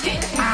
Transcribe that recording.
Twist it.